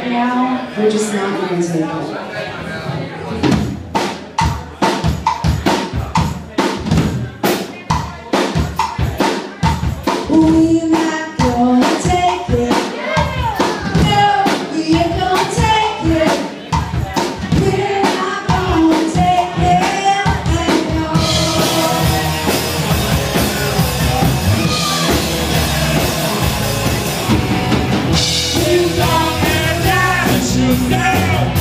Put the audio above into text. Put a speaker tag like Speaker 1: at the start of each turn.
Speaker 1: right now, we're just not going to take it.
Speaker 2: now.